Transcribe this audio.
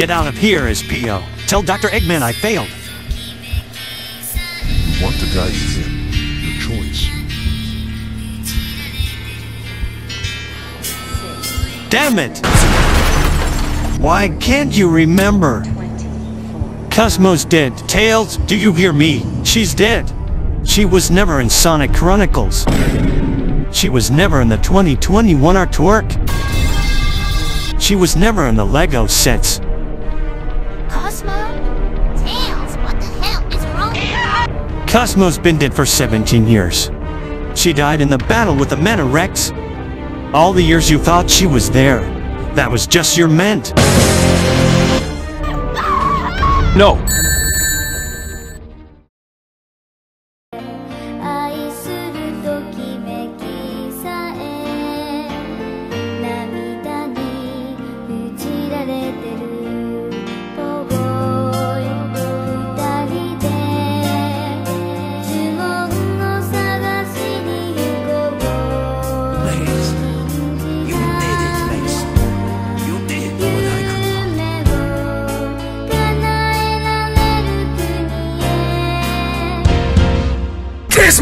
Get out of here, Espio. Tell Dr. Eggman I failed. Want to guide you in. Your choice. Damn it! Why can't you remember? Cosmo's dead. Tails, do you hear me? She's dead. She was never in Sonic Chronicles. She was never in the 2021 artwork. She was never in the Lego sets. Cosmo? Tails, what the hell is wrong? Cosmo's been dead for 17 years. She died in the battle with the Metarex. All the years you thought she was there, that was just your ment. No, Kiss